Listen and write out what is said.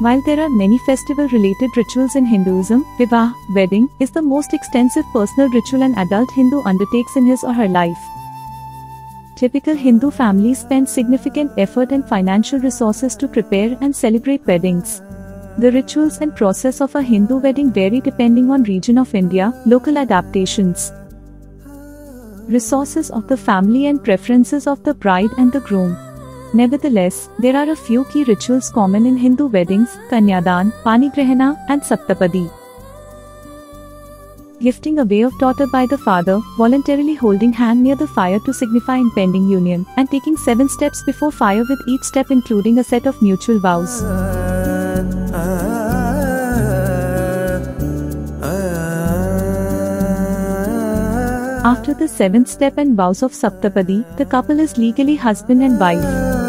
While there are many festival related rituals in Hinduism, Vivah, wedding, is the most extensive personal ritual an adult Hindu undertakes in his or her life. Typical Hindu families spend significant effort and financial resources to prepare and celebrate weddings. The rituals and process of a Hindu wedding vary depending on region of India, local adaptations, resources of the family and preferences of the bride and the groom. Nevertheless, there are a few key rituals common in Hindu weddings, Kanyadan, Panigrahana, and Saptapadi. Gifting away of daughter by the father, voluntarily holding hand near the fire to signify impending union, and taking seven steps before fire with each step including a set of mutual vows. After the seventh step and vows of Saptapadi, the couple is legally husband and wife.